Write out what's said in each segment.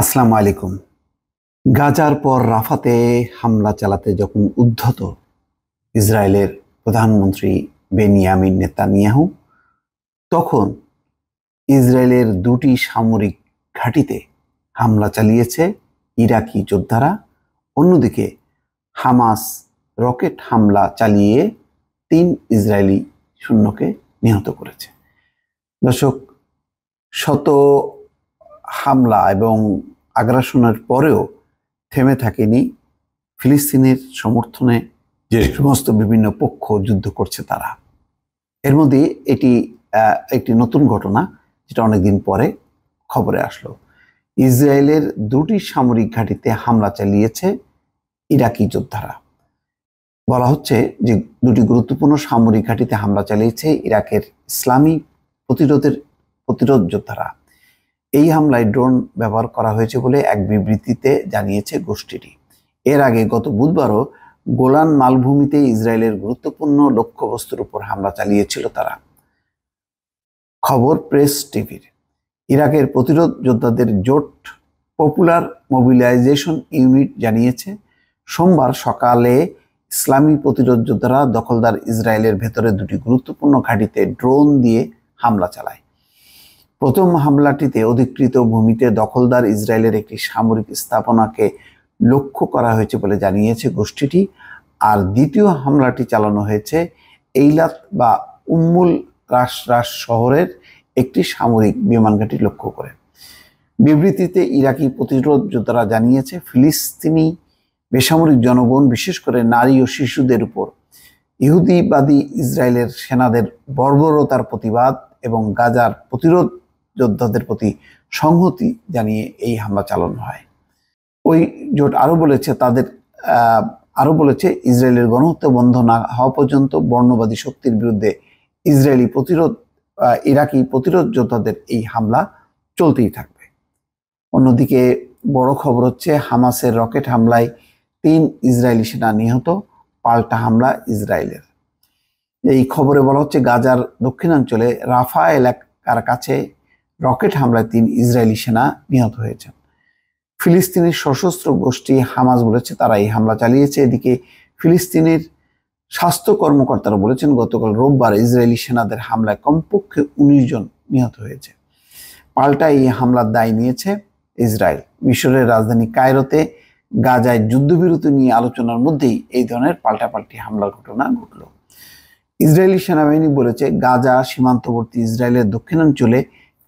আসসালামু আলাইকুম। গাজার পর রাফাতে হামলা চালাতে যখন উদ্ধত ইসরায়েলের প্রধানমন্ত্রী বেনিয়ামিন নেতানিয়াহু, তখন ইসরায়েলের দুটি সামরিক ঘাঁটিতে হামলা চালিয়েছে ইরাকি যোদ্ধারা। অন্যদিকে হামাস রকেট হামলা চালিয়ে তিন ইসরায়েলি সৈন্যকে নিহত করেছে। দর্শক, শত হামলা এবং আগ্রাসনের পরেও থেমে থাকেনি ফিলিস্তিনের সমর্থনে যে সমস্ত বিভিন্ন পক্ষ যুদ্ধ করছে তারা। এর মধ্যে এটি একটি নতুন ঘটনা যেটা অনেকদিন পরে খবরে আসলো। ইসরায়েলের দুটি সামরিক ঘাঁটিতে হামলা চালিয়েছে ইরাকি যোদ্ধারা। বলা হচ্ছে যে দুটি গুরুত্বপূর্ণ সামরিক ঘাঁটিতে হামলা চালিয়েছে ইরাকের ইসলামী প্রতিরোধের প্রতিরোধ যোদ্ধারা। এই হামলায় ড্রোন ব্যবহার করা হয়েছে বলে এক বিবৃতিতে জানিয়েছে গোষ্ঠীটি। এর আগে গত বুধবারও গোলান মালভূমিতে ইসরায়েলের গুরুত্বপূর্ণ লক্ষ্যবস্তুর উপর হামলা চালিয়েছিল তারা। খবর প্রেস টিভির। ইরাকের প্রতিরোধ যোদ্ধাদের জোট পপুলার মোবিলাইজেশন ইউনিট জানিয়েছে, সোমবার সকালে ইসলামী প্রতিরোধ যোদ্ধারা দখলদার ইসরায়েলের ভেতরে দুটি গুরুত্বপূর্ণ ঘাঁটিতে ড্রোন দিয়ে হামলা চালায়। প্রথম হামলাটিতে অধিকৃত ভূমিতে দখলদার ইসরায়েলের একটি সামরিক স্থাপনাকে লক্ষ্য করা হয়েছে বলে জানিয়েছে গোষ্ঠীটি। আর দ্বিতীয় হামলাটি চালানো হয়েছে এইলাত বা উম্মুল রাস রাস শহরের একটি সামরিক বিমান ঘাঁটি লক্ষ্য করে। বিবৃতিতে ইরাকি প্রতিরোধ যোদ্ধারা জানিয়েছে, ফিলিস্তিনি বেসামরিক জনগণ, বিশেষ করে নারী ও শিশুদের উপর ইহুদিবাদী ইসরায়েলের সেনাদের বর্বরতার প্রতিবাদ এবং গাজার প্রতিরোধ যোদ্ধাদের প্রতি সংহতি জানিয়ে এই হামলা চালানো হয়। ওই জোট আরও বলেছে, তাদের আরও বলেছে, ইসরায়েলের গণহত্যা বন্ধ না হওয়া পর্যন্ত বর্ণবাদী শক্তির বিরুদ্ধে ইসরায়েলি প্রতিরোধ ইরাকি প্রতিরোধ যোদ্ধাদের এই হামলা চলতেই থাকবে। অন্যদিকে বড় খবর হচ্ছে, হামাসের রকেট হামলায় তিন ইসরায়েলি সেনা নিহত, পাল্টা হামলা ইসরায়েলের। এই খবরে বলা হচ্ছে, গাজার দক্ষিণাঞ্চলে রাফা এলাকার কাছে রকেট হামলায় তিন ইসরায়েলি সেনা নিহত হয়েছেন। ফিলিস্তিনের সশস্ত্র গোষ্ঠী হামাজ বলেছে তারা এই হামলা চালিয়েছে। এদিকে ফিলিস্তিনের স্বাস্থ্য কর্মকর্তারা বলেছেন, গতকাল রোববার ইসরায়েলি সেনাদের হামলায় কমপক্ষে উনিশ জন নিহত হয়েছে। পাল্টা এই হামলার দায় নিয়েছে ইসরায়েল। মিশরের রাজধানী কায়রোতে গাজায় যুদ্ধবিরতি নিয়ে আলোচনার মধ্যেই এই ধরনের পাল্টাপাল্টি হামলার ঘটনা ঘটল। ইসরায়েলি সেনাবাহিনী বলেছে, গাজা সীমান্তবর্তী ইসরায়েলের দক্ষিণাঞ্চলে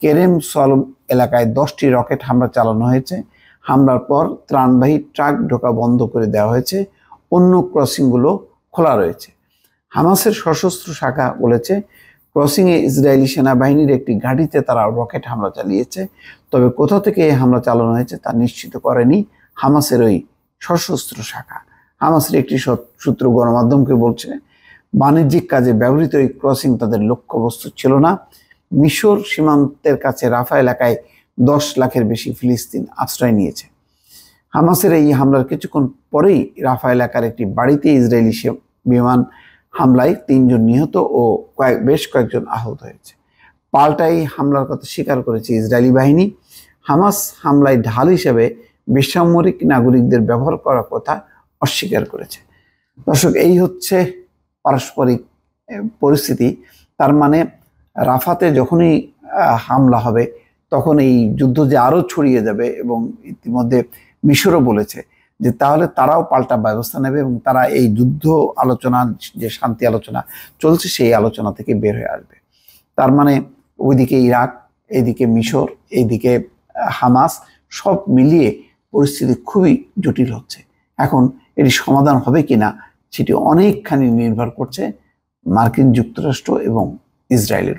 কেরেম সলম এলাকায় দশটি রকেট হামলা চালানো হয়েছে। হামলার পর ত্রাণবাহী ট্রাক ঢোকা বন্ধ করে দেওয়া হয়েছে। অন্য ক্রসিংগুলো খোলা রয়েছে। হামাসের সশস্ত্র শাখা বলেছে, ক্রসিংয়ে ইসরায়েলি সেনাবাহিনীর একটি ঘাঁটিতে তারা রকেট হামলা চালিয়েছে। তবে কোথা থেকে এই হামলা চালানো হয়েছে তা নিশ্চিত করেনি হামাসের ওই সশস্ত্র শাখা। হামাসের একটি সূত্র গণমাধ্যমকে বলছে, বাণিজ্যিক কাজে ব্যবহৃত এই ক্রসিং তাদের লক্ষ্যবস্তু ছিল না। মিশর সীমান্তের কাছে রাফা এলাকায় দশ লাখের বেশি ফিলিস্তিন আশ্রয় নিয়েছে। হামাসের এই হামলার কিছুক্ষণ পরেই রাফা এলাকার একটি বাড়িতে ইসরায়েলি বিমান হামলায় তিনজন নিহত ও কয়েক, বেশ কয়েকজন আহত হয়েছে। পাল্টাই হামলার কথা স্বীকার করেছে ইসরায়েলি বাহিনী। হামাস হামলায় ঢাল হিসেবে বেসামরিক নাগরিকদের ব্যবহার করার কথা অস্বীকার করেছে। দর্শক, এই হচ্ছে পারস্পরিক পরিস্থিতি। তার মানে রাফাতে যখনই হামলা হবে, তখন এই যুদ্ধ যে আরও ছড়িয়ে যাবে এবং ইতিমধ্যে মিশরও বলেছে যে তাহলে তারাও পাল্টা ব্যবস্থা নেবে এবং তারা এই যুদ্ধ আলোচনা, যে শান্তি আলোচনা চলছে, সেই আলোচনা থেকে বের হয়ে আসবে। তার মানে ওইদিকে ইরাক এইদিকে মিশর এইদিকে হামাস সব মিলিয়ে পরিস্থিতি খুবই জটিল হচ্ছে। এখন এটি সমাধান হবে কিনা সেটি অনেকখানি নির্ভর করছে মার্কিন যুক্তরাষ্ট্র এবং ইসরায়েলের